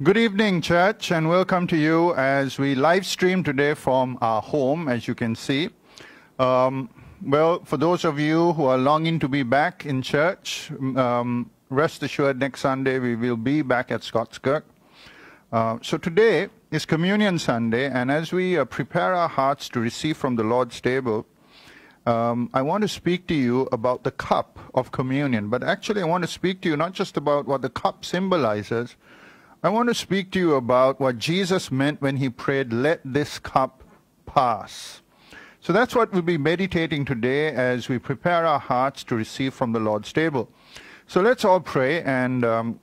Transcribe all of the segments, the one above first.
Good evening, church, and welcome to you as we live stream today from our home, as you can see. Um, well, for those of you who are longing to be back in church, um, rest assured next Sunday we will be back at Scots Kirk. Uh, so today is Communion Sunday, and as we uh, prepare our hearts to receive from the Lord's table, um, I want to speak to you about the cup of communion. But actually, I want to speak to you not just about what the cup symbolizes, I want to speak to you about what Jesus meant when he prayed, Let this cup pass. So that's what we'll be meditating today as we prepare our hearts to receive from the Lord's table. So let's all pray and um,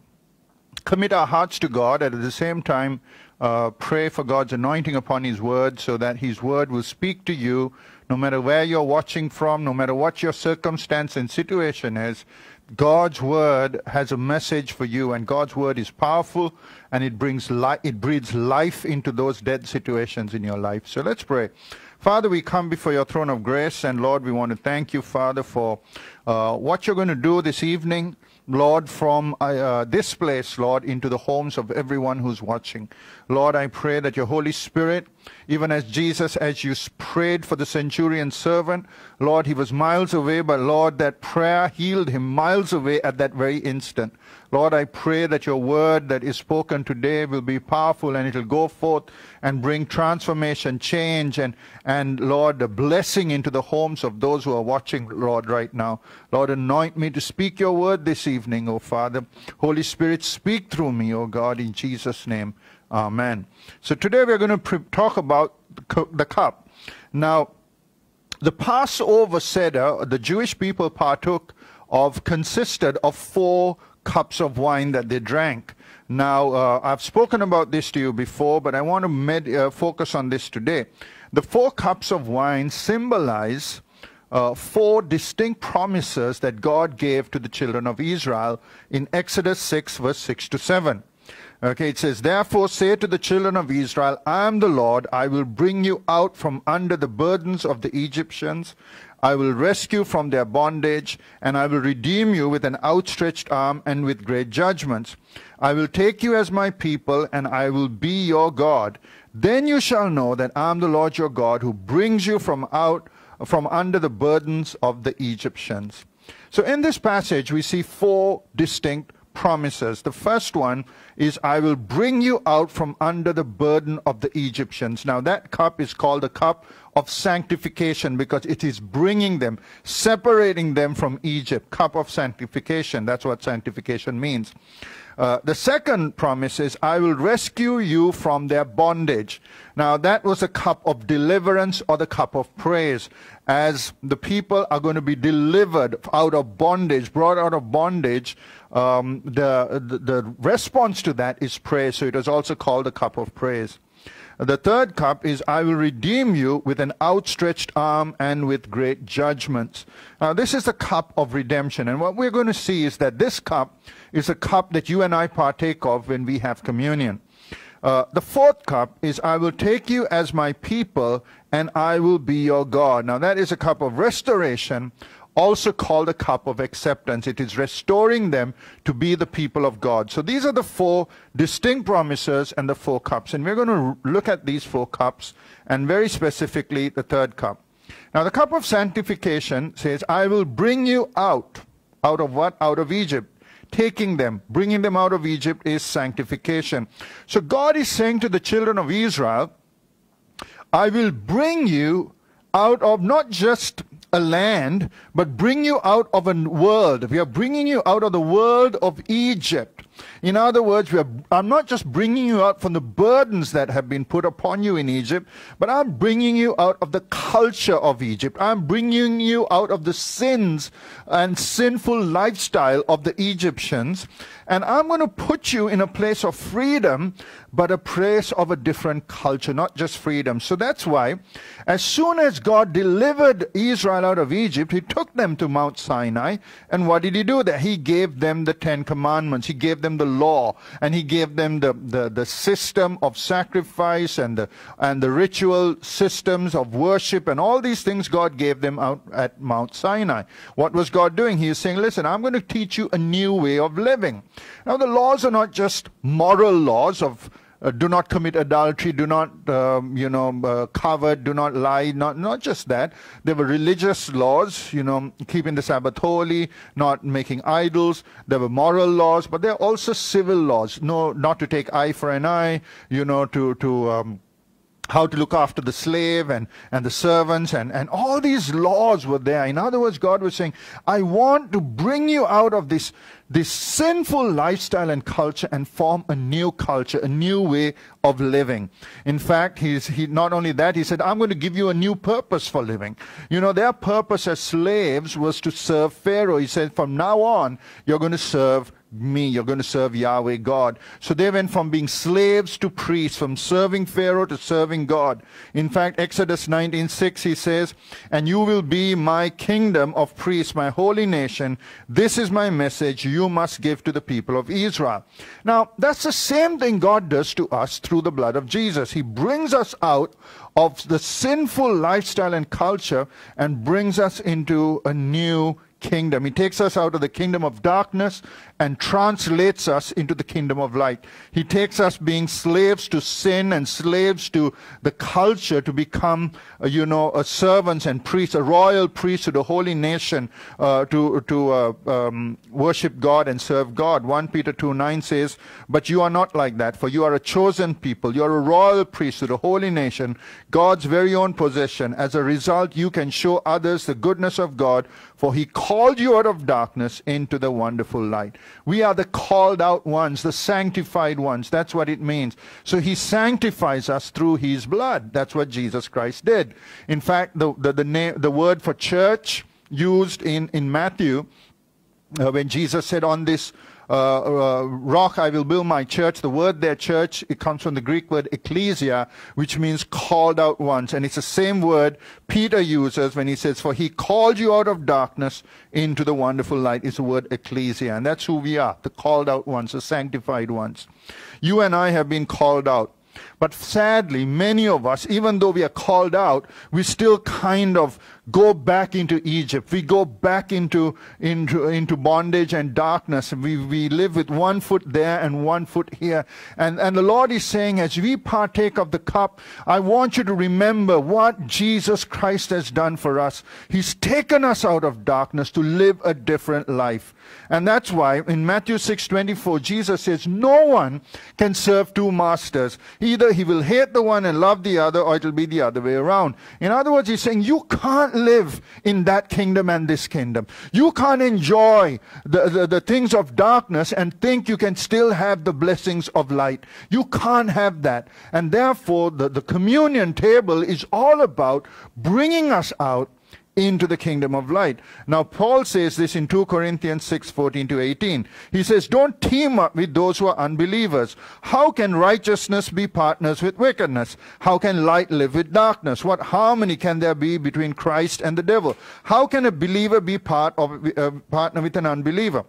commit our hearts to God, and at the same time, uh, pray for God's anointing upon His Word so that His Word will speak to you no matter where you're watching from, no matter what your circumstance and situation is. God's word has a message for you, and God's word is powerful, and it brings li- it breathes life into those dead situations in your life. So let's pray. Father, we come before your throne of grace, and Lord, we want to thank you, Father, for uh, what you're going to do this evening. Lord, from uh, this place, Lord, into the homes of everyone who's watching. Lord, I pray that your Holy Spirit, even as Jesus, as you prayed for the centurion servant, Lord, he was miles away, but Lord, that prayer healed him miles away at that very instant. Lord, I pray that your word that is spoken today will be powerful and it'll go forth and bring transformation, change, and, and Lord, a blessing into the homes of those who are watching, Lord, right now. Lord, anoint me to speak your word this evening, O Father. Holy Spirit, speak through me, O God, in Jesus' name. Amen. So today we're going to talk about the cup. Now, the Passover Seder, the Jewish people partook of, consisted of four cups of wine that they drank. Now, uh, I've spoken about this to you before, but I want to med- uh, focus on this today. The four cups of wine symbolize uh, four distinct promises that God gave to the children of Israel in Exodus 6, verse 6 to 7. Okay, it says, Therefore say to the children of Israel, I am the Lord, I will bring you out from under the burdens of the Egyptians. I will rescue from their bondage, and I will redeem you with an outstretched arm and with great judgments. I will take you as my people, and I will be your God. Then you shall know that I am the Lord your God, who brings you from out from under the burdens of the Egyptians. So in this passage, we see four distinct promises. The first one is, I will bring you out from under the burden of the Egyptians. Now, that cup is called the cup of sanctification because it is bringing them, separating them from Egypt. Cup of sanctification. That's what sanctification means. Uh, the second promise is, I will rescue you from their bondage. Now, that was a cup of deliverance or the cup of praise, as the people are going to be delivered out of bondage, brought out of bondage. Um, the, the, the response to that is praise. So it is also called the cup of praise. The third cup is, I will redeem you with an outstretched arm and with great judgments. Now, this is the cup of redemption. And what we're going to see is that this cup is a cup that you and I partake of when we have communion. Uh, the fourth cup is, I will take you as my people and I will be your God. Now, that is a cup of restoration also called a cup of acceptance. It is restoring them to be the people of God. So these are the four distinct promises and the four cups. And we're going to look at these four cups and very specifically the third cup. Now the cup of sanctification says, I will bring you out. Out of what? Out of Egypt. Taking them, bringing them out of Egypt is sanctification. So God is saying to the children of Israel, I will bring you out of not just a land, but bring you out of a world. We are bringing you out of the world of Egypt. In other words, are, I'm not just bringing you out from the burdens that have been put upon you in Egypt, but I'm bringing you out of the culture of Egypt. I'm bringing you out of the sins and sinful lifestyle of the Egyptians. And I'm going to put you in a place of freedom, but a place of a different culture, not just freedom. So that's why, as soon as God delivered Israel out of Egypt, He took them to Mount Sinai. And what did He do there? He gave them the Ten Commandments. He gave them the law. And He gave them the, the, the system of sacrifice and the, and the ritual systems of worship and all these things God gave them out at Mount Sinai. What was God doing? He is saying, listen, I'm going to teach you a new way of living. Now, the laws are not just moral laws of uh, do not commit adultery, do not, um, you know, uh, covet, do not lie, not, not just that. There were religious laws, you know, keeping the Sabbath holy, not making idols. There were moral laws, but there are also civil laws. No, not to take eye for an eye, you know, to, to, um, how to look after the slave and, and the servants and, and all these laws were there. In other words, God was saying, I want to bring you out of this, this sinful lifestyle and culture and form a new culture, a new way of living. In fact, he's, he, not only that, he said, I'm going to give you a new purpose for living. You know, their purpose as slaves was to serve Pharaoh. He said, from now on, you're going to serve me, you're going to serve Yahweh God. So they went from being slaves to priests, from serving Pharaoh to serving God. In fact, Exodus 19:6 he says, "And you will be my kingdom of priests, my holy nation. This is my message you must give to the people of Israel." Now, that's the same thing God does to us through the blood of Jesus. He brings us out of the sinful lifestyle and culture and brings us into a new kingdom. He takes us out of the kingdom of darkness and translates us into the kingdom of light. He takes us being slaves to sin and slaves to the culture to become, uh, you know, a servants and priests, a royal priesthood, a holy nation uh, to, to uh, um, worship God and serve God. 1 Peter 2 9 says, But you are not like that, for you are a chosen people. You are a royal priesthood, a holy nation, God's very own possession. As a result, you can show others the goodness of God, for he called you out of darkness into the wonderful light. We are the called out ones, the sanctified ones. That's what it means. So he sanctifies us through his blood. That's what Jesus Christ did. In fact, the, the, the, name, the word for church used in, in Matthew, uh, when Jesus said, On this uh, uh, rock I will build my church. The word there, church, it comes from the Greek word ecclesia, which means called out ones. And it's the same word Peter uses when he says, For he called you out of darkness into the wonderful light, is the word ecclesia. And that's who we are, the called out ones, the sanctified ones. You and I have been called out. But sadly, many of us, even though we are called out, we still kind of go back into Egypt. We go back into, into, into bondage and darkness. We, we live with one foot there and one foot here. And, and the Lord is saying, as we partake of the cup, I want you to remember what Jesus Christ has done for us. He's taken us out of darkness to live a different life. And that's why in Matthew 6:24 Jesus says no one can serve two masters. Either he will hate the one and love the other or it'll be the other way around. In other words he's saying you can't live in that kingdom and this kingdom. You can't enjoy the, the, the things of darkness and think you can still have the blessings of light. You can't have that. And therefore the, the communion table is all about bringing us out into the kingdom of light. Now, Paul says this in 2 Corinthians 6 14 to 18. He says, Don't team up with those who are unbelievers. How can righteousness be partners with wickedness? How can light live with darkness? What harmony can there be between Christ and the devil? How can a believer be part of uh, partner with an unbeliever?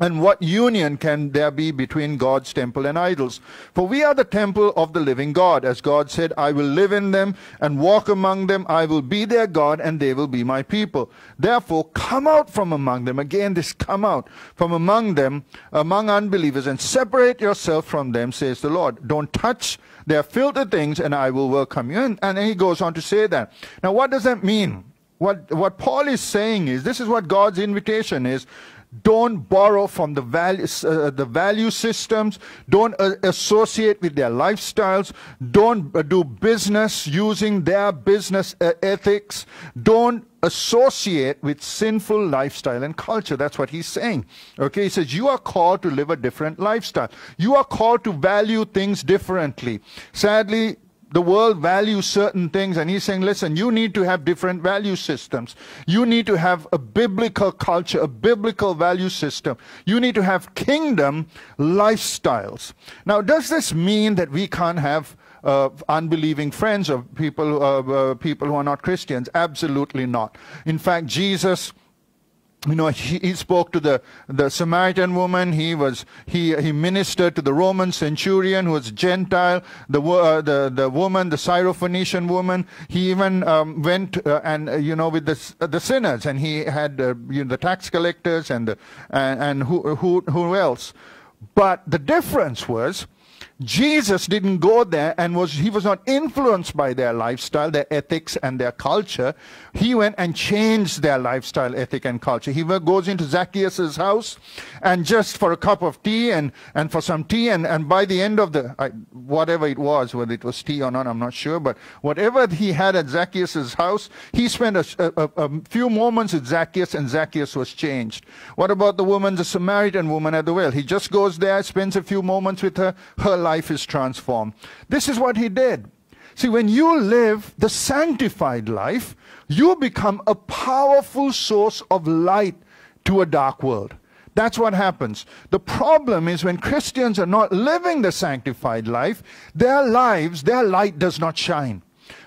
And what union can there be between God's temple and idols? For we are the temple of the living God. As God said, I will live in them and walk among them. I will be their God and they will be my people. Therefore, come out from among them. Again, this come out from among them, among unbelievers, and separate yourself from them, says the Lord. Don't touch their filthy things and I will welcome you. And, and he goes on to say that. Now, what does that mean? What, what Paul is saying is, this is what God's invitation is don't borrow from the value, uh, the value systems. Don't uh, associate with their lifestyles. Don't uh, do business using their business uh, ethics. Don't associate with sinful lifestyle and culture. That's what he's saying. Okay, he says you are called to live a different lifestyle. You are called to value things differently. Sadly, the world values certain things, and he's saying, listen, you need to have different value systems. You need to have a biblical culture, a biblical value system. You need to have kingdom lifestyles. Now, does this mean that we can't have uh, unbelieving friends or people, uh, uh, people who are not Christians? Absolutely not. In fact, Jesus you know, he, he, spoke to the, the Samaritan woman. He was he he ministered to the Roman centurion who was Gentile. The uh, the the woman, the Syrophoenician woman. He even um, went uh, and uh, you know with the uh, the sinners, and he had uh, you know, the tax collectors and the, and, and who who who else. But the difference was Jesus didn't go there and was he was not influenced by their lifestyle, their ethics and their culture. He went and changed their lifestyle, ethic and culture. He goes into Zacchaeus' house and just for a cup of tea and, and for some tea and, and by the end of the I, whatever it was, whether it was tea or not, I'm not sure, but whatever he had at Zacchaeus' house, he spent a, a, a few moments with Zacchaeus and Zacchaeus was changed. What about the woman, the Samaritan woman at the well? He just goes there, spends a few moments with her, her life is transformed. This is what he did. See, when you live the sanctified life, you become a powerful source of light to a dark world. That's what happens. The problem is when Christians are not living the sanctified life, their lives, their light does not shine.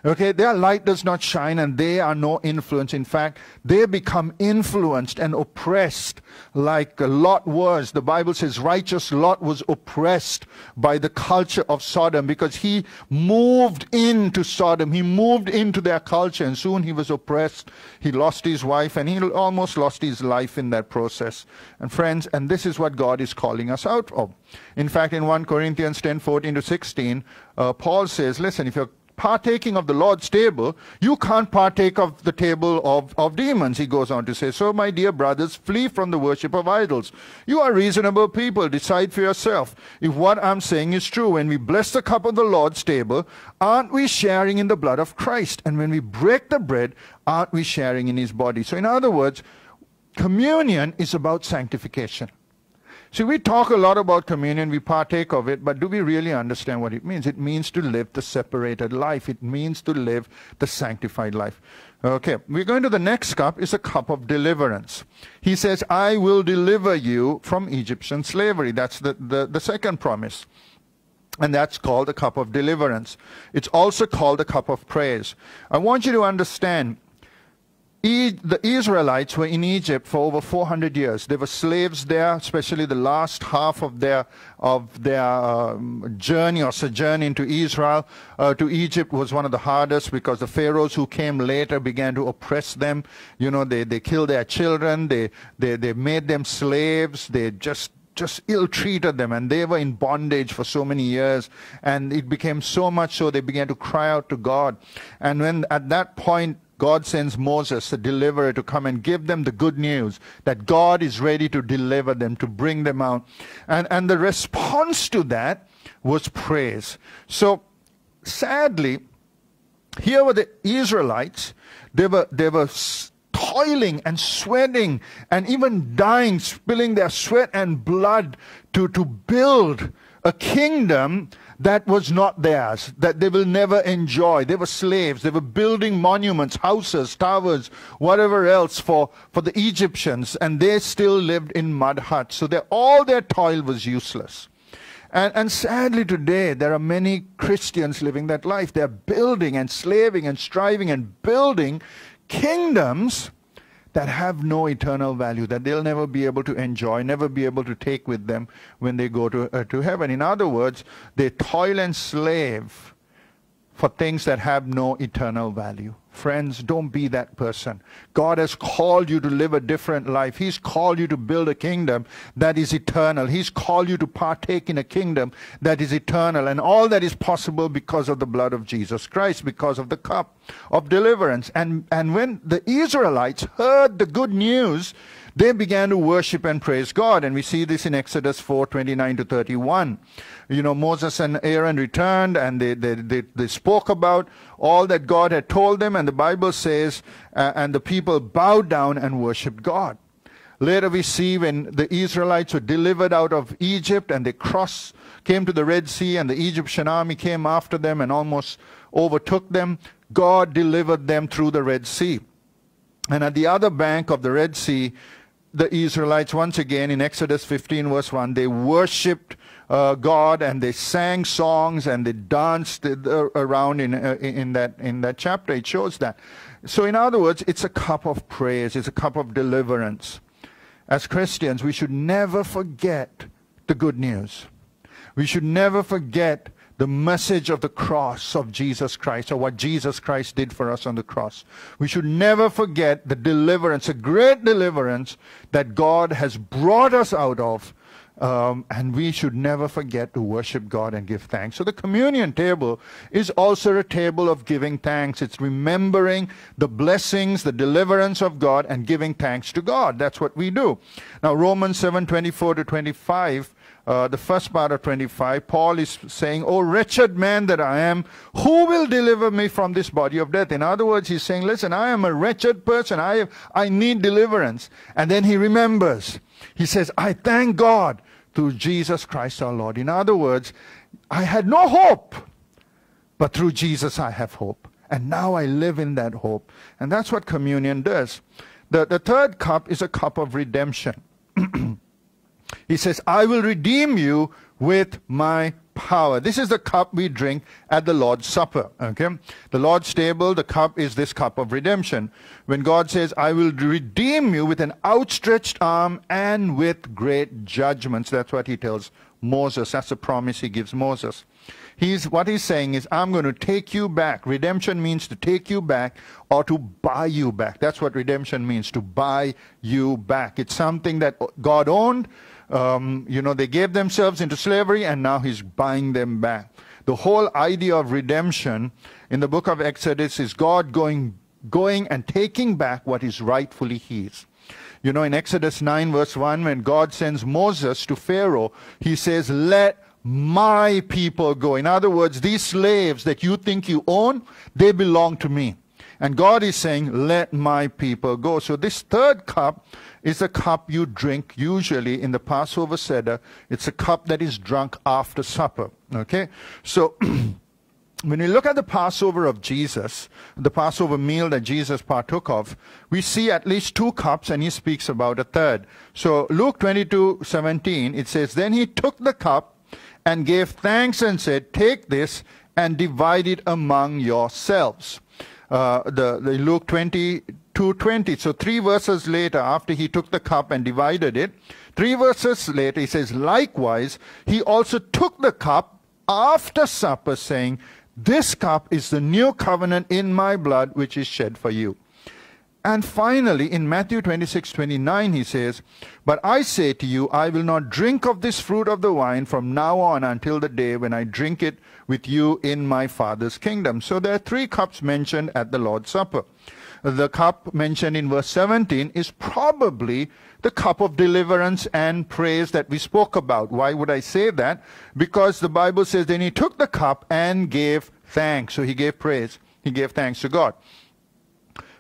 Okay, their light does not shine and they are no influence. In fact, they become influenced and oppressed like Lot was. The Bible says righteous Lot was oppressed by the culture of Sodom because he moved into Sodom. He moved into their culture and soon he was oppressed. He lost his wife and he almost lost his life in that process. And friends, and this is what God is calling us out of. In fact, in 1 Corinthians 10, 14 to 16, uh, Paul says, listen, if you're partaking of the Lord's table, you can't partake of the table of, of demons, he goes on to say. So, my dear brothers, flee from the worship of idols. You are reasonable people. Decide for yourself if what I'm saying is true. When we bless the cup of the Lord's table, aren't we sharing in the blood of Christ? And when we break the bread, aren't we sharing in his body? So, in other words, communion is about sanctification. See, we talk a lot about communion, we partake of it, but do we really understand what it means? It means to live the separated life. It means to live the sanctified life. Okay, we're going to the next cup is a cup of deliverance. He says, I will deliver you from Egyptian slavery. That's the, the, the second promise. And that's called the cup of deliverance. It's also called the cup of praise. I want you to understand the Israelites were in Egypt for over 400 years. They were slaves there, especially the last half of their of their um, journey or sojourn into Israel. Uh, to Egypt was one of the hardest because the pharaohs who came later began to oppress them. You know, they they killed their children. They they they made them slaves. They just just ill-treated them and they were in bondage for so many years and it became so much so they began to cry out to God and when at that point God sends Moses, the deliverer, to come and give them the good news that God is ready to deliver them, to bring them out. And, and the response to that was praise. So, sadly, here were the Israelites. They were, they were toiling and sweating and even dying, spilling their sweat and blood to, to build a kingdom that was not theirs, that they will never enjoy. They were slaves. They were building monuments, houses, towers, whatever else for, for the Egyptians, and they still lived in mud huts. So all their toil was useless. And, and sadly today, there are many Christians living that life. They're building and slaving and striving and building kingdoms that have no eternal value, that they'll never be able to enjoy, never be able to take with them when they go to, uh, to heaven. In other words, they toil and slave for things that have no eternal value. Friends, don't be that person. God has called you to live a different life. He's called you to build a kingdom that is eternal. He's called you to partake in a kingdom that is eternal. And all that is possible because of the blood of Jesus Christ, because of the cup of deliverance. And, and when the Israelites heard the good news, they began to worship and praise God. And we see this in Exodus 4 29 to 31 you know, Moses and Aaron returned and they, they, they, they spoke about all that God had told them. And the Bible says, uh, and the people bowed down and worshiped God. Later we see when the Israelites were delivered out of Egypt and they crossed, came to the Red Sea and the Egyptian army came after them and almost overtook them, God delivered them through the Red Sea. And at the other bank of the Red Sea, the Israelites, once again in Exodus 15 verse 1, they worshipped uh, God and they sang songs and they danced uh, around in, uh, in, that, in that chapter. It shows that. So, in other words, it's a cup of praise, it's a cup of deliverance. as Christians, we should never forget the good news. We should never forget the message of the cross of Jesus Christ or what Jesus Christ did for us on the cross. We should never forget the deliverance, a great deliverance that God has brought us out of um, and we should never forget to worship God and give thanks. So the communion table is also a table of giving thanks. It's remembering the blessings, the deliverance of God, and giving thanks to God. That's what we do. Now Romans 7, 24 to 25 uh, the first part of 25, Paul is saying, Oh, wretched man that I am, who will deliver me from this body of death? In other words, he's saying, Listen, I am a wretched person. I, I need deliverance. And then he remembers. He says, I thank God through Jesus Christ our Lord. In other words, I had no hope, but through Jesus I have hope. And now I live in that hope. And that's what communion does. The, the third cup is a cup of redemption. he says, I will redeem you with my power. This is the cup we drink at the Lord's Supper. Okay? The Lord's table, the cup is this cup of redemption. When God says, I will redeem you with an outstretched arm and with great judgments. That's what he tells Moses. That's the promise he gives Moses. He's, what he's saying is, I'm going to take you back. Redemption means to take you back or to buy you back. That's what redemption means, to buy you back. It's something that God owned. Um, you know, they gave themselves into slavery and now he's buying them back. The whole idea of redemption in the book of Exodus is God going, going and taking back what is rightfully his. You know, in Exodus 9 verse 1, when God sends Moses to Pharaoh, he says, let my people go. In other words, these slaves that you think you own, they belong to me. And God is saying, let my people go. So this third cup is a cup you drink usually in the Passover Seder. It's a cup that is drunk after supper. Okay? So when we look at the Passover of Jesus, the Passover meal that Jesus partook of, we see at least two cups and he speaks about a third. So Luke 22, 17, it says, Then he took the cup and gave thanks and said, Take this and divide it among yourselves. Uh, the, the Luke 22 20. So, three verses later, after he took the cup and divided it, three verses later, he says, Likewise, he also took the cup after supper, saying, This cup is the new covenant in my blood, which is shed for you. And finally, in Matthew 26, 29, he says, But I say to you, I will not drink of this fruit of the vine from now on until the day when I drink it with you in my Father's kingdom. So there are three cups mentioned at the Lord's Supper. The cup mentioned in verse 17 is probably the cup of deliverance and praise that we spoke about. Why would I say that? Because the Bible says, Then he took the cup and gave thanks. So he gave praise. He gave thanks to God.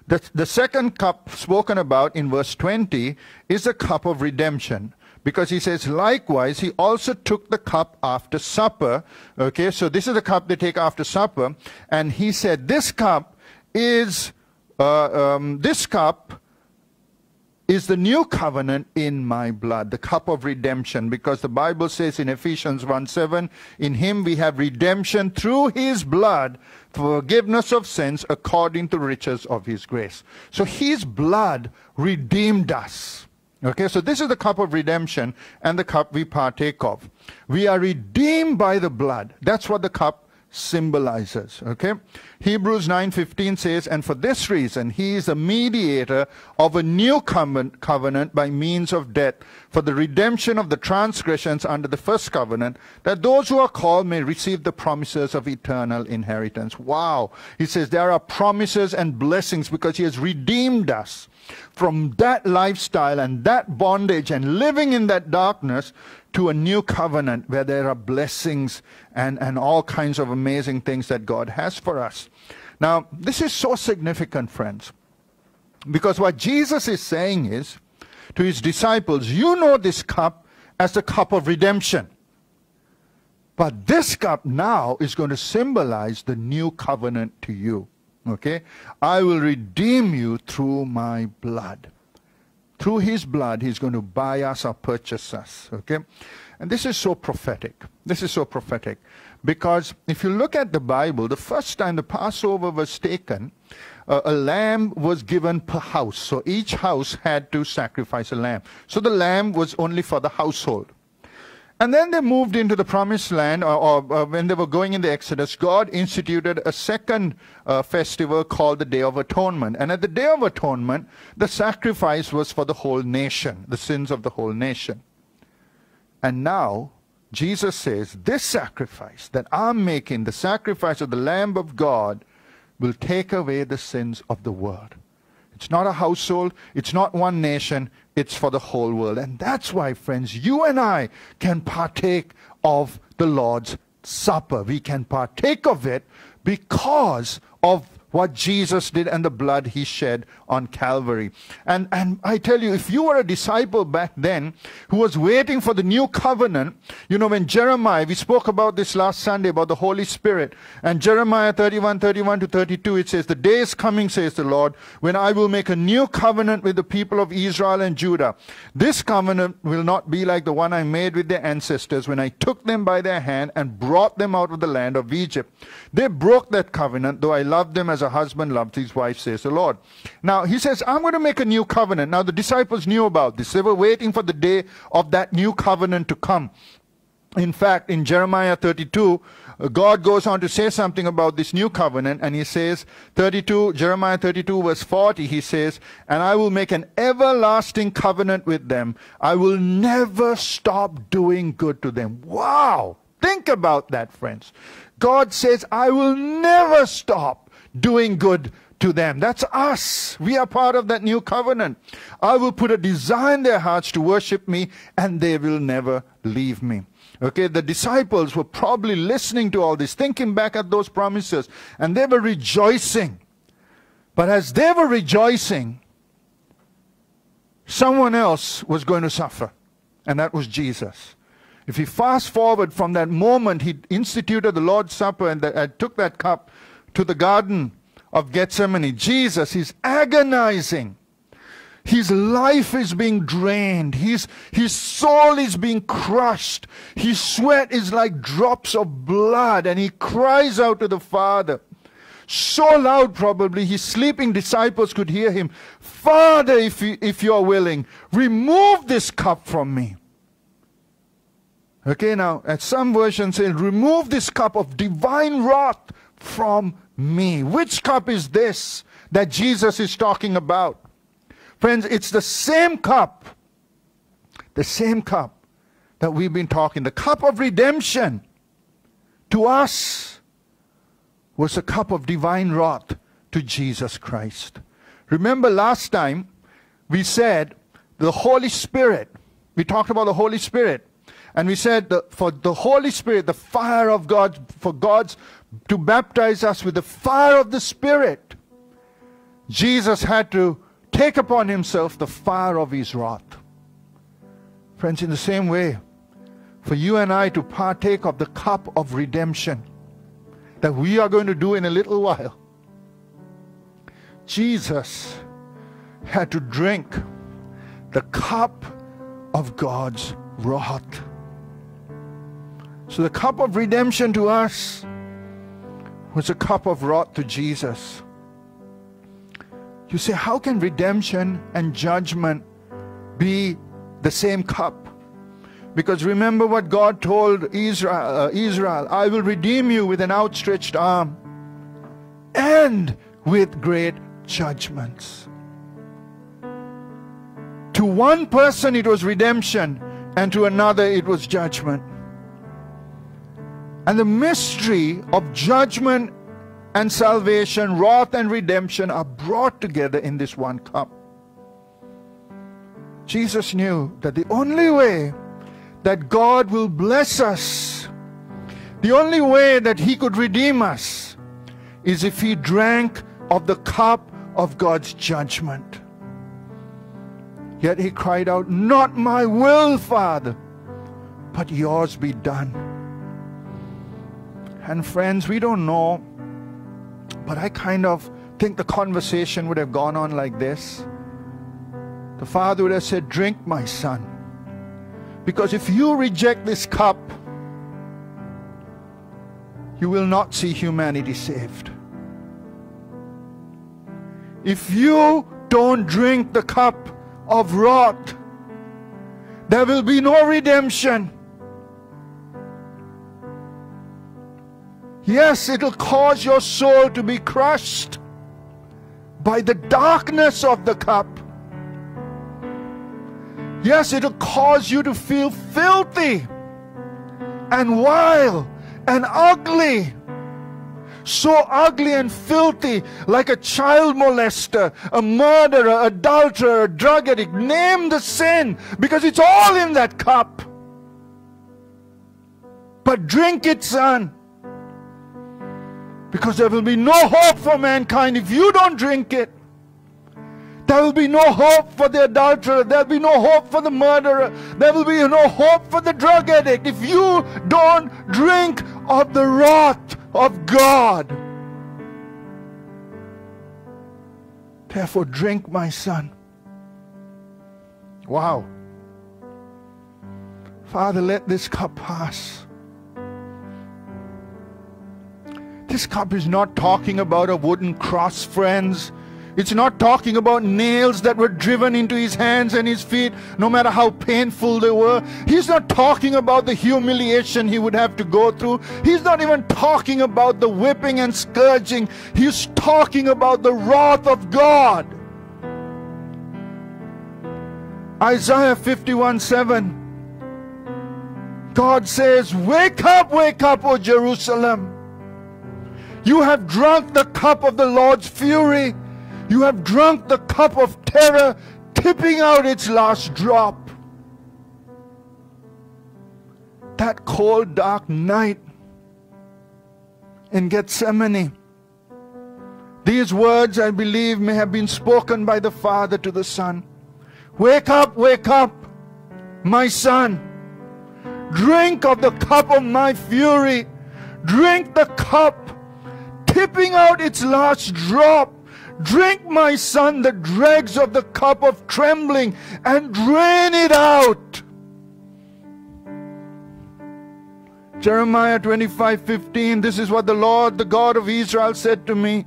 The, the second cup spoken about in verse 20 is a cup of redemption because he says, likewise, he also took the cup after supper. Okay, so this is the cup they take after supper. And he said, this cup is, uh, um, this cup is the new covenant in my blood, the cup of redemption, because the Bible says in Ephesians 1 7, in him we have redemption through his blood, forgiveness of sins according to riches of his grace. So his blood redeemed us. Okay, so this is the cup of redemption and the cup we partake of. We are redeemed by the blood. That's what the cup symbolizes okay? Hebrews 9:15 says and for this reason he is a mediator of a new covenant by means of death for the redemption of the transgressions under the first covenant that those who are called may receive the promises of eternal inheritance. Wow. He says there are promises and blessings because he has redeemed us from that lifestyle and that bondage and living in that darkness to a new covenant where there are blessings and, and all kinds of amazing things that God has for us. Now, this is so significant, friends, because what Jesus is saying is to his disciples, You know this cup as the cup of redemption. But this cup now is going to symbolize the new covenant to you. Okay? I will redeem you through my blood. Through his blood, he's going to buy us or purchase us. Okay? And this is so prophetic. This is so prophetic. Because if you look at the Bible, the first time the Passover was taken, uh, a lamb was given per house. So each house had to sacrifice a lamb. So the lamb was only for the household. And then they moved into the promised land, or, or uh, when they were going in the Exodus, God instituted a second uh, festival called the Day of Atonement. And at the Day of Atonement, the sacrifice was for the whole nation, the sins of the whole nation. And now, Jesus says, This sacrifice that I'm making, the sacrifice of the Lamb of God, will take away the sins of the world. It's not a household, it's not one nation, it's for the whole world. And that's why, friends, you and I can partake of the Lord's Supper. We can partake of it because of what Jesus did and the blood he shed on Calvary. And, and I tell you, if you were a disciple back then who was waiting for the new covenant, you know, when Jeremiah, we spoke about this last Sunday about the Holy Spirit, and Jeremiah 31, 31 to 32, it says, The day is coming, says the Lord, when I will make a new covenant with the people of Israel and Judah. This covenant will not be like the one I made with their ancestors when I took them by their hand and brought them out of the land of Egypt. They broke that covenant, though I loved them as a husband loves his wife, says the Lord. Now, he says, I'm going to make a new covenant. Now, the disciples knew about this. They were waiting for the day of that new covenant to come. In fact, in Jeremiah 32, uh, God goes on to say something about this new covenant, and he says, 32, Jeremiah 32, verse 40, he says, And I will make an everlasting covenant with them. I will never stop doing good to them. Wow! Think about that, friends. God says, I will never stop doing good to them. That's us. We are part of that new covenant. I will put a desire in their hearts to worship me, and they will never leave me. Okay, the disciples were probably listening to all this, thinking back at those promises, and they were rejoicing. But as they were rejoicing, someone else was going to suffer, and that was Jesus. If you fast forward from that moment he instituted the Lord's Supper and, the, took that cup to the Garden of Gethsemane, Jesus is agonizing. His life is being drained. His, his soul is being crushed. His sweat is like drops of blood. And he cries out to the Father. So loud, probably, his sleeping disciples could hear him. Father, if you, if you are willing, remove this cup from me. Okay, now, at some versions say, remove this cup of divine wrath from me. Which cup is this that Jesus is talking about? Friends, it's the same cup, the same cup that we've been talking. The cup of redemption to us was a cup of divine wrath to Jesus Christ. Remember last time we said the Holy Spirit, we talked about the Holy Spirit, and we said that for the Holy Spirit, the fire of God, for God's to baptize us with the fire of the Spirit, Jesus had to take upon himself the fire of his wrath. Friends, in the same way, for you and I to partake of the cup of redemption that we are going to do in a little while, Jesus had to drink the cup of God's wrath. So the cup of redemption to us was a cup of wrath to Jesus. You say, how can redemption and judgment be the same cup? Because remember what God told Israel, uh, Israel, I will redeem you with an outstretched arm and with great judgments. To one person it was redemption, and to another it was judgment. And the mystery of judgment and salvation, wrath and redemption are brought together in this one cup. Jesus knew that the only way that God will bless us, the only way that He could redeem us, is if He drank of the cup of God's judgment. Yet He cried out, Not my will, Father, but yours be done. And friends, we don't know but I kind of think the conversation would have gone on like this. The father would have said, Drink, my son. Because if you reject this cup, you will not see humanity saved. if you don't drink the cup of wrath, there will be no redemption. Yes, it'll cause your soul to be crushed by the darkness of the cup. Yes, it'll cause you to feel filthy and vile and ugly. So ugly and filthy, like a child molester, a murderer, adulterer, a drug addict. Name the sin because it's all in that cup. But drink it, son. Because there will be no hope for mankind if you don't drink it. There will be no hope for the adulterer. There will be no hope for the murderer. There will be no hope for the drug addict if you don't drink of the wrath of God. Therefore, drink, my son. Wow. Father, let this cup pass. This cup is not talking about a wooden cross, friends. It's not talking about nails that were driven into his hands and his feet, no matter how painful they were. He's not talking about the humiliation he would have to go through. He's not even talking about the whipping and scourging. He's talking about the wrath of God. Isaiah 51 7. God says, Wake up, wake up, O Jerusalem. You have drunk the cup of the Lord's fury. You have drunk the cup of terror, tipping out its last drop. That cold, dark night in Gethsemane. These words, I believe, may have been spoken by the Father to the Son. Wake up, wake up, my son. Drink of the cup of my fury. Drink the cup, tipping out its last drop. Drink, my son, the dregs of the cup of trembling and drain it out. Jeremiah 25 15. This is what the Lord, the God of Israel, said to me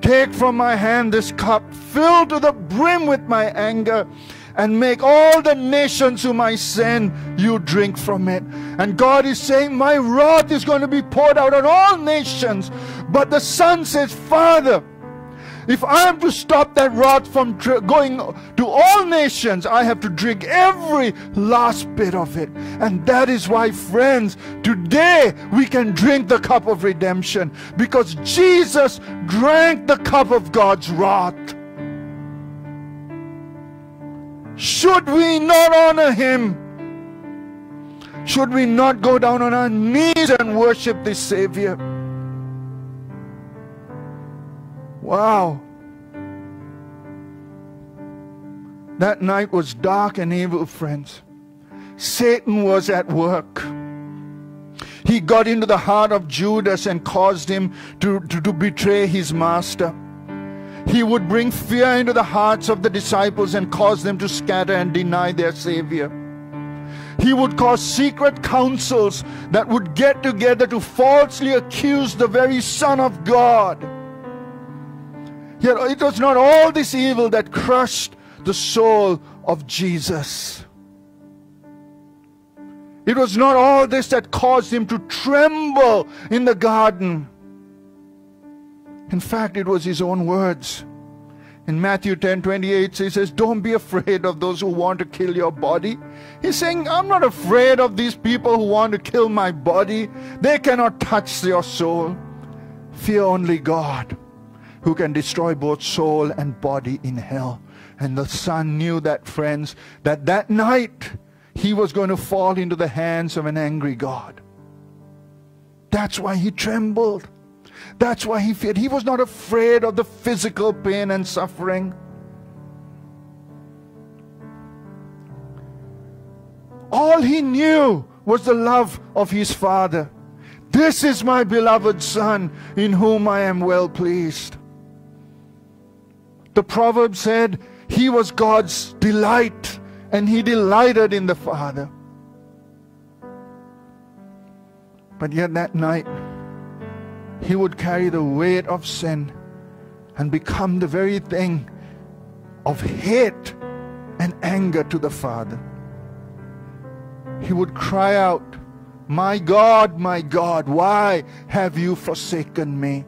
Take from my hand this cup, fill to the brim with my anger, and make all the nations whom I send you drink from it. And God is saying, My wrath is going to be poured out on all nations. But the Son says, Father, if I am to stop that wrath from going to all nations, I have to drink every last bit of it. And that is why, friends, today we can drink the cup of redemption because Jesus drank the cup of God's wrath. Should we not honor him? Should we not go down on our knees and worship this Savior? Wow. That night was dark and evil, friends. Satan was at work. He got into the heart of Judas and caused him to, to, to, betray his master. He would bring fear into the hearts of the disciples and cause them to scatter and deny their Savior. He would cause secret councils that would get together to falsely accuse the very Son of God. Yet it was not all this evil that crushed the soul of Jesus. It was not all this that caused him to tremble in the garden. In fact, it was his own words. In Matthew 10 28, he says, Don't be afraid of those who want to kill your body. He's saying, I'm not afraid of these people who want to kill my body. They cannot touch your soul. Fear only God who can destroy both soul and body in hell. And the son knew that, friends, that that night he was going to fall into the hands of an angry God. That's why he trembled. That's why he feared. He was not afraid of the physical pain and suffering. All he knew was the love of his father. This is my beloved son in whom I am well pleased. The proverb said he was God's delight and he delighted in the Father. But yet that night, he would carry the weight of sin and become the very thing of hate and anger to the Father. He would cry out, My God, my God, why have you forsaken me?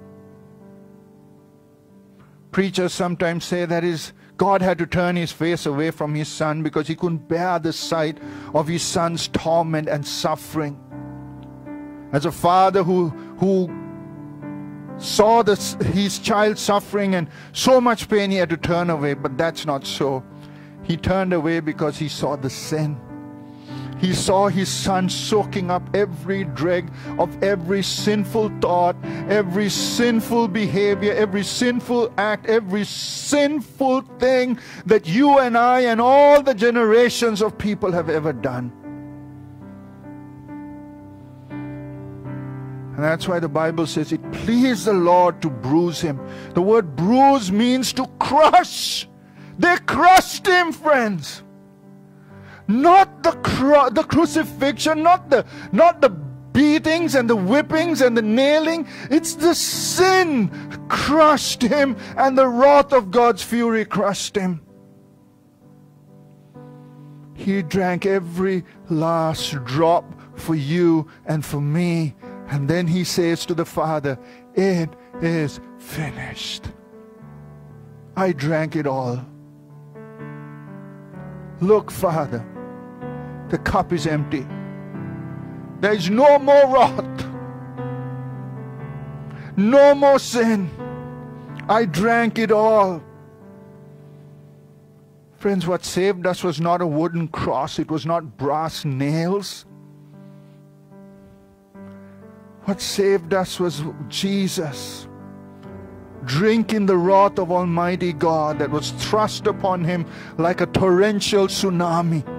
Preachers sometimes say that is God had to turn his face away from his son because he couldn't bear the sight of his son's torment and suffering. As a father who who saw this, his child suffering and so much pain, he had to turn away. But that's not so. He turned away because he saw the sin. He saw his son soaking up every dreg of every sinful thought, every sinful behavior, every sinful act, every sinful thing that you and I and all the generations of people have ever done. And that's why the Bible says it pleased the Lord to bruise him. The word bruise means to crush. They crushed him, friends. Not the, cru- the crucifixion, not the, not the beatings and the whippings and the nailing. It's the sin crushed him, and the wrath of God's fury crushed him. He drank every last drop for you and for me and then he says to the Father, It is finished. I drank it all. Look, Father, the cup is empty. There is no more wrath, no more sin. I drank it all. Friends, what saved us was not a wooden cross, it was not brass nails. What saved us was Jesus drinking the wrath of Almighty God that was thrust upon him like a torrential tsunami.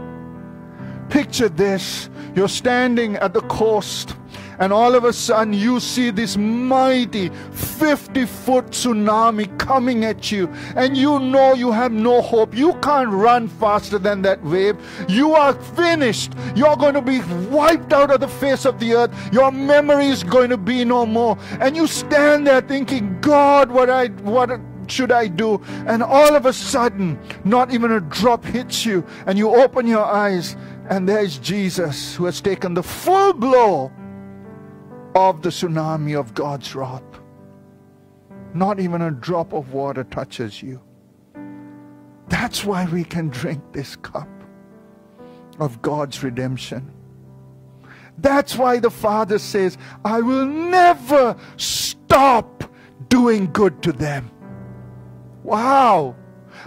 Picture this. You're standing at the coast and all of a sudden you see this mighty 50 foot tsunami coming at you and you know you have no hope. You can't run faster than that wave. You are finished. You're going to be wiped out of the face of the earth. Your memory is going to be no more. And you stand there thinking god what i what should I do? And all of a sudden, not even a drop hits you, and you open your eyes, and there's Jesus who has taken the full blow of the tsunami of God's wrath. Not even a drop of water touches you. That's why we can drink this cup of God's redemption. That's why the Father says, I will never stop doing good to them. Wow!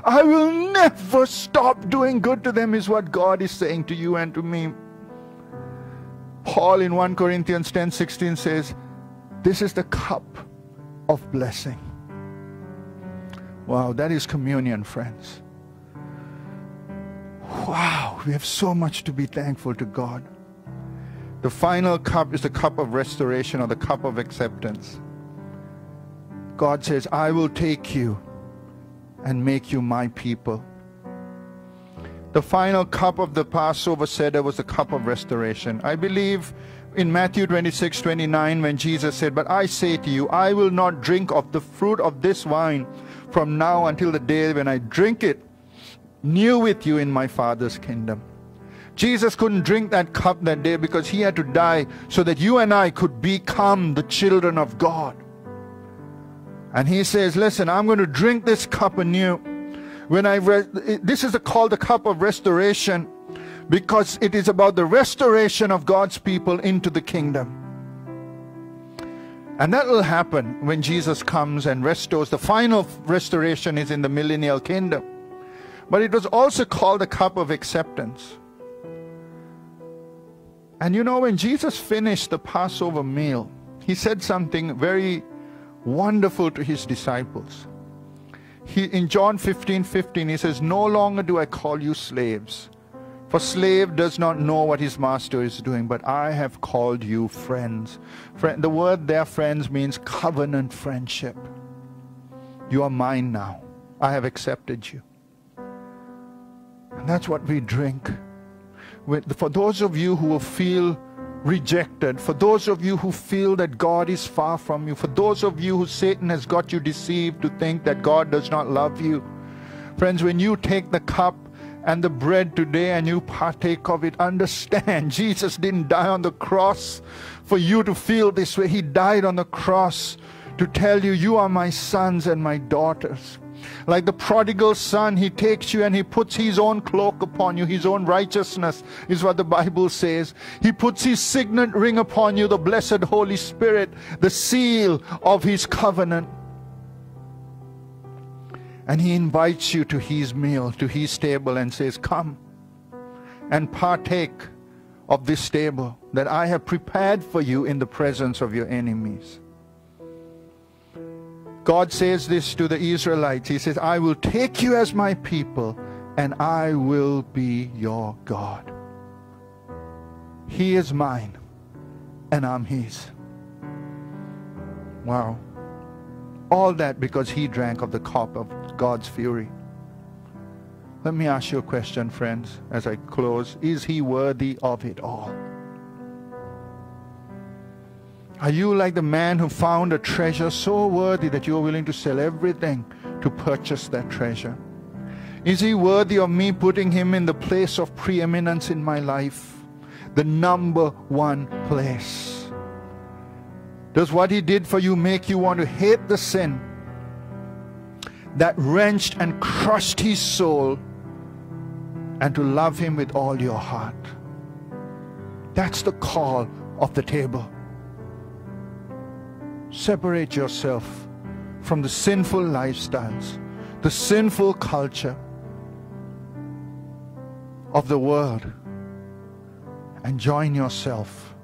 I will never stop doing good to them, is what God is saying to you and to me. Paul in 1 Corinthians 10 16 says, This is the cup of blessing. Wow, that is communion, friends. Wow, we have so much to be thankful to God. The final cup is the cup of restoration or the cup of acceptance. God says, I will take you and make you my people. The final cup of the Passover Seder was the cup of restoration. I believe in Matthew 26, 29, when Jesus said, But I say to you, I will not drink of the fruit of this wine from now until the day when I drink it new with you in my Father's kingdom. Jesus couldn't drink that cup that day because he had to die so that you and I could become the children of God. And he says, Listen, I'm going to drink this cup anew when I this is called the cup of restoration because it is about the restoration of God's people into the kingdom. And that will happen when Jesus comes and restores. The final restoration is in the millennial kingdom. But it was also called the cup of acceptance. And you know, when Jesus finished the Passover meal, he said something very wonderful to his disciples he, in John 15 15, he says, No longer do I call you slaves, for slave does not know what his master is doing, but I have called you friends. Friend, the word there, friends, means covenant friendship. You are mine now. I have accepted you. And that's what we drink. For those of you who will feel rejected, for those of you who feel that God is far from you, for those of you who Satan has got you deceived to think that God does not love you, friends, when you take the cup and the bread today and you partake of it, understand Jesus didn't die on the cross for you to feel this way. He died on the cross to tell you, You are my sons and my daughters. Like the prodigal son, he takes you and he puts his own cloak upon you, his own righteousness is what the Bible says. He puts his signet ring upon you, the blessed Holy Spirit, the seal of his covenant. And he invites you to his meal, to his table, and says, Come and partake of this table that I have prepared for you in the presence of your enemies. God says this to the Israelites. He says, I will take you as my people and I will be your God. He is mine and I'm his. Wow. All that because he drank of the cup of God's fury. Let me ask you a question, friends, as I close. Is he worthy of it all? Are you like the man who found a treasure so worthy that you are willing to sell everything to purchase that treasure? Is he worthy of me putting him in the place of preeminence in my life? The number one place. Does what he did for you make you want to hate the sin that wrenched and crushed his soul and to love him with all your heart? That's the call of the table. Separate yourself from the sinful lifestyles, the sinful culture of the world, and join yourself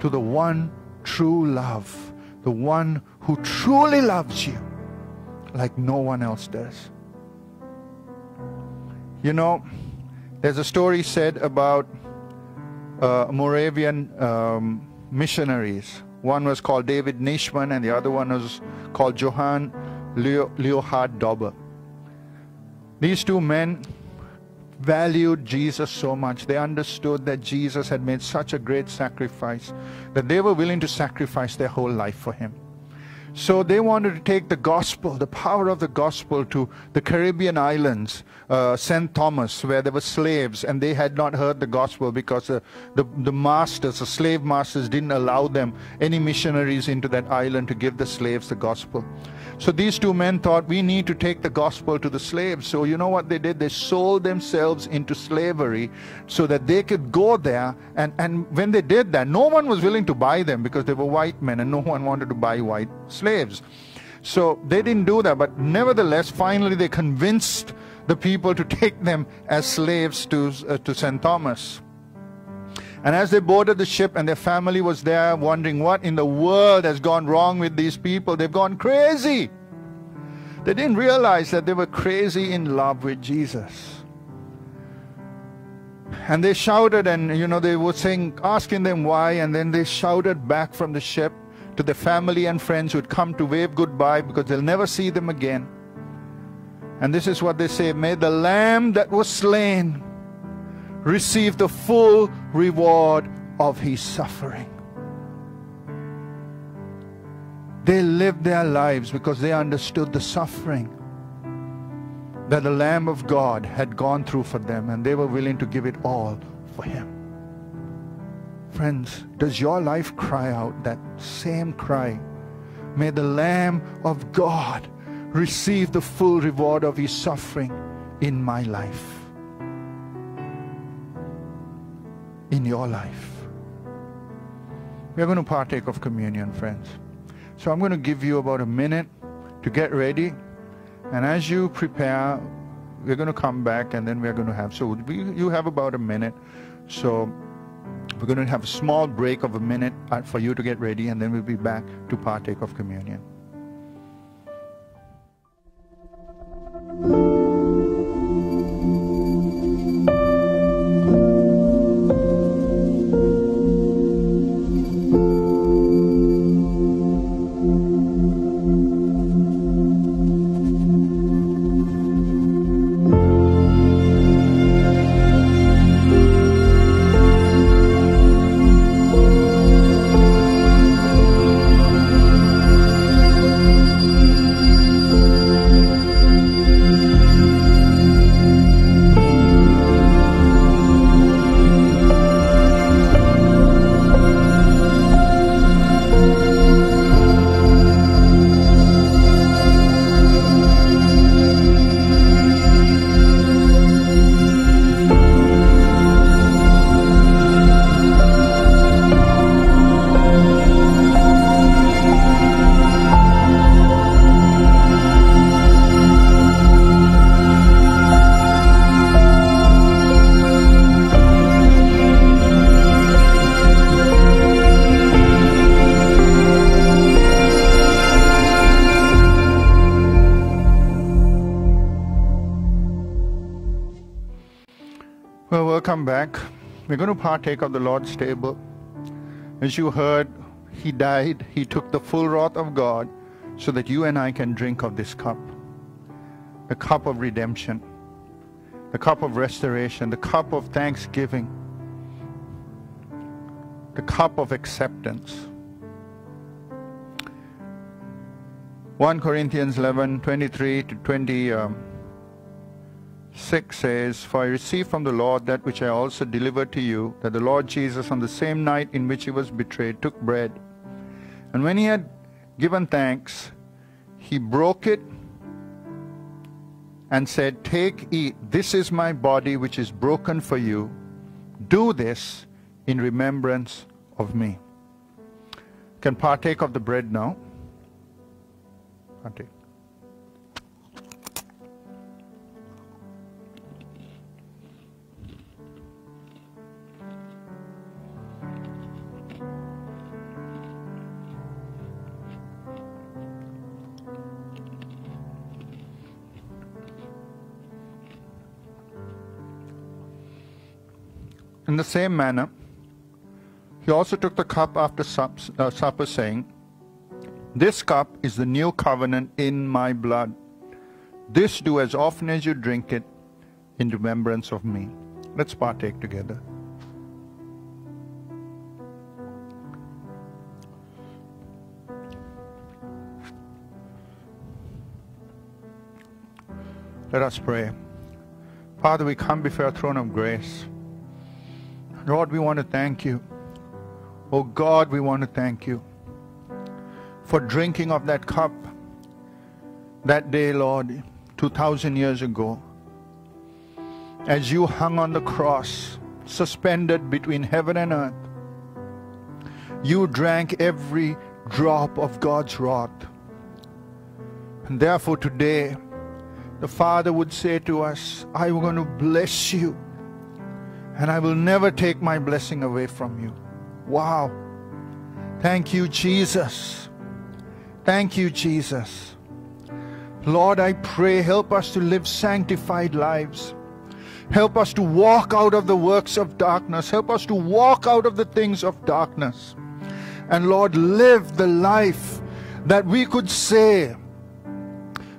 to the one true love, the one who truly loves you like no one else does. You know, there's a story said about uh, Moravian um, missionaries one was called David Nitschmann, and the other one was called Johann Leo, Leonhard Dober. These two men valued Jesus so much. They understood that Jesus had made such a great sacrifice that they were willing to sacrifice their whole life for him. So they wanted to take the gospel, the power of the gospel, to the Caribbean islands, uh, St. Thomas, where there were slaves, and they had not heard the gospel because uh, the, the masters, the slave masters, didn't allow them, any missionaries, into that island to give the slaves the gospel. So these two men thought, we need to take the gospel to the slaves. So you know what they did? They sold themselves into slavery so that they could go there. And, and when they did that, no one was willing to buy them because they were white men and no one wanted to buy white slaves. So they didn't do that. But nevertheless, finally they convinced the people to take them as slaves to, uh, to St. Thomas. And as they boarded the ship and their family was there wondering what in the world has gone wrong with these people, they've gone crazy. They didn't realize that they were crazy in love with Jesus. And they shouted, and you know, they were saying, asking them why, and then they shouted back from the ship to the family and friends who had come to wave goodbye because they'll never see them again. And this is what they say May the lamb that was slain receive the full reward of his suffering. They lived their lives because they understood the suffering that the Lamb of God had gone through for them, and they were willing to give it all for Him. Friends, does your life cry out that same cry? May the Lamb of God receive the full reward of His suffering in my life. In your life. We are going to partake of communion, friends. So I'm going to give you about a minute to get ready. And as you prepare, we're going to come back and then we're going to have. So we, you have about a minute. So we're going to have a small break of a minute uh, for you to get ready, and then we'll be back to partake of communion. We're going to partake of the Lord's table. As you heard, He died, He took the full wrath of God so that you and I can drink of this cup the cup of redemption, the cup of restoration, the cup of thanksgiving, the cup of acceptance. 1 Corinthians 11 23 to 20. Um, 6 says, For I received from the Lord that which I also delivered to you, that the Lord Jesus, on the same night in which he was betrayed, took bread. And when he had given thanks, he broke it and said, Take, eat, this is my body which is broken for you. Do this in remembrance of me. Can partake of the bread now. Partake. Same manner, he also took the cup after uh, supper, saying, This cup is the new covenant in my blood. This do as often as you drink it in remembrance of me. Let's partake together. Let us pray. Father, we come before your throne of grace. Lord, we want to thank you. Oh God, we want to thank you for drinking of that cup that day, Lord, 2,000 years ago. As you hung on the cross, suspended between heaven and earth, you drank every drop of God's wrath. And therefore, today, the Father would say to us, I'm going to bless you and I will never take my blessing away from you. Wow. Thank you, Jesus. Thank you, Jesus. Lord, I pray, help us to live sanctified lives. Help us to walk out of the works of darkness. Help us to walk out of the things of darkness. And Lord, live the life that we could say,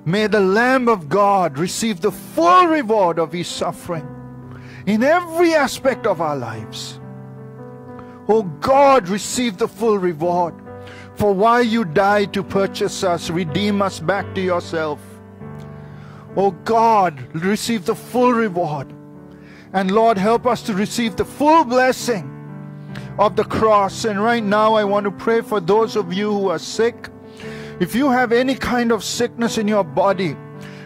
May the Lamb of God receive the full reward of his suffering in every aspect of our lives. Oh God, receive the full reward for why you died to purchase us, redeem us back to yourself. Oh God, receive the full reward. And Lord, help us to receive the full blessing of the cross. And right now, I want to pray for those of you who are sick. If you have any kind of sickness in your body,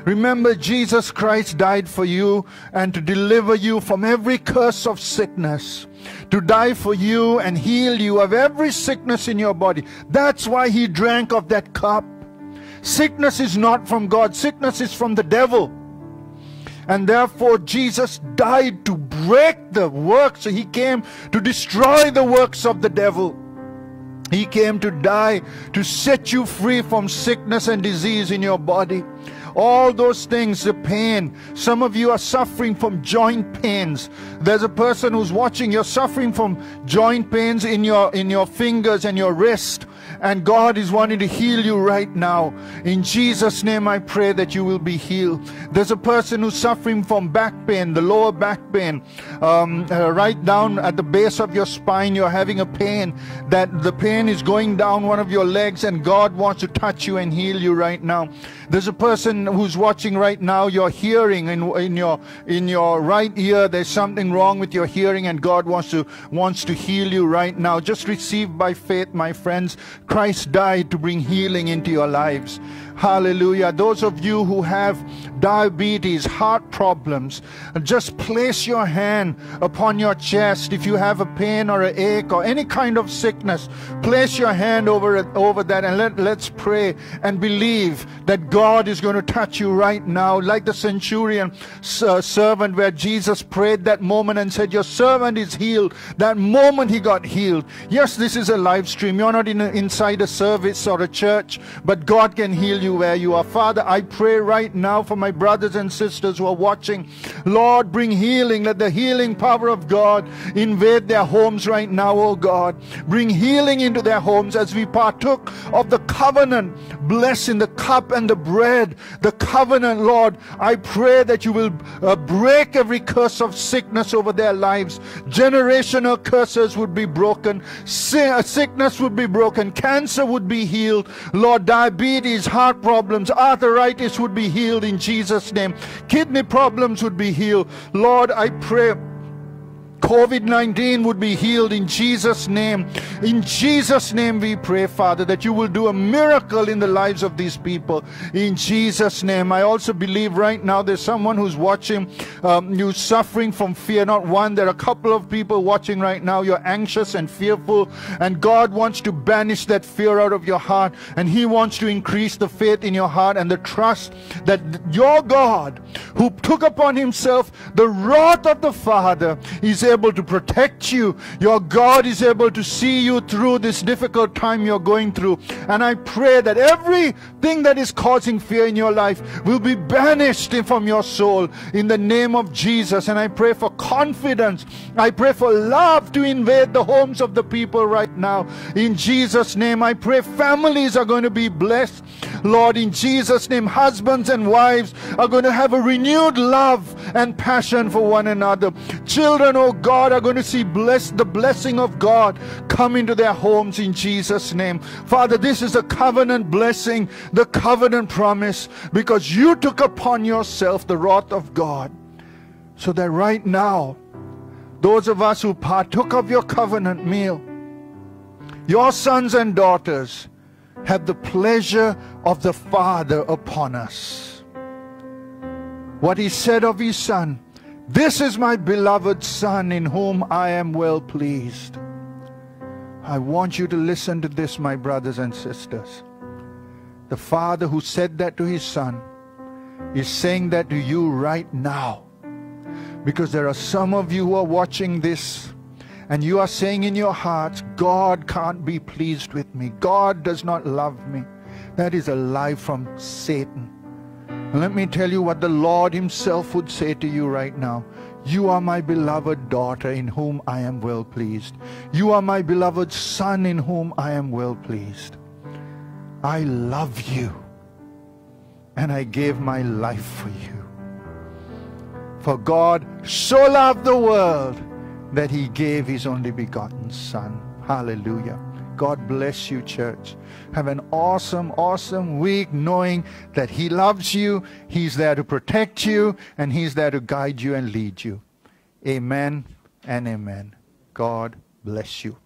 Remember, Jesus Christ died for you and to deliver you from every curse of sickness, to die for you and heal you of every sickness in your body. That's why he drank of that cup. Sickness is not from God, sickness is from the devil. And therefore, Jesus died to break the works. So he came to destroy the works of the devil. He came to die to set you free from sickness and disease in your body. All those things, the pain. Some of you are suffering from joint pains. There's a person who's watching, you're suffering from joint pains in your in your fingers and your wrist. And God is wanting to heal you right now. In Jesus' name, I pray that you will be healed. There's a person who's suffering from back pain, the lower back pain, um, uh, right down at the base of your spine. You're having a pain that the pain is going down one of your legs, and God wants to touch you and heal you right now. There's a person who's watching right now. You're hearing in, in your in your right ear. There's something wrong with your hearing, and God wants to wants to heal you right now. Just receive by faith, my friends. Christ died to bring healing into your lives. Hallelujah. Those of you who have diabetes, heart problems, just place your hand upon your chest. If you have a pain or an ache or any kind of sickness, place your hand over it, over that and let, let's pray and believe that God is going to touch you right now, like the centurion uh, servant where Jesus prayed that moment and said, Your servant is healed. That moment he got healed. Yes, this is a live stream. You're not in, a, inside a service or a church, but God can heal you where you are. Father, I pray right now for my brothers and sisters who are watching. Lord, bring healing. Let the healing power of God invade their homes right now, oh God. Bring healing into their homes as we partook of the covenant. blessing, the cup and the bread, the covenant, Lord. I pray that you will uh, break every curse of sickness over their lives. Generational curses would be broken. Sickness would be broken. Cancer would be healed. Lord, diabetes, heart problems, arthritis would be healed in Jesus' name. Kidney problems would be healed. Lord, I pray COVID 19 would be healed in Jesus' name. In Jesus' name, we pray, Father, that you will do a miracle in the lives of these people. In Jesus' name. I also believe right now there's someone who's watching, um, you suffering from fear. Not one, there are a couple of people watching right now. You're anxious and fearful, and God wants to banish that fear out of your heart, and He wants to increase the faith in your heart and the trust that your God, who took upon Himself the wrath of the Father, is able able to protect you. Your God is able to see you through this difficult time you're going through. And I pray that everything that is causing fear in your life will be banished from your soul in the name of Jesus. And I pray for confidence. I pray for love to invade the homes of the people right now. In Jesus' name, I pray families are going to be blessed. Lord, in Jesus' name, husbands and wives are going to have a renewed love and passion for one another. Children, oh God, are going to see bless, the blessing of God come into their homes in Jesus' name. Father, this is a covenant blessing, the covenant promise, because you took upon yourself the wrath of God. So that right now, those of us who partook of your covenant meal, your sons and daughters, have the pleasure of the Father upon us. What he said of his Son, this is my beloved Son in whom I am well pleased. I want you to listen to this, my brothers and sisters. The Father who said that to his Son is saying that to you right now. Because there are some of you who are watching this and you are saying in your hearts, God can't be pleased with me. God does not love me. That is a lie from Satan. Let me tell you what the Lord Himself would say to you right now. You are my beloved daughter in whom I am well pleased. You are my beloved son in whom I am well pleased. I love you and I gave my life for you. For God so loved the world that he gave his only begotten son. Hallelujah. God bless you, church. Have an awesome, awesome week knowing that He loves you, He's there to protect you, and He's there to guide you and lead you. Amen and amen. God bless you.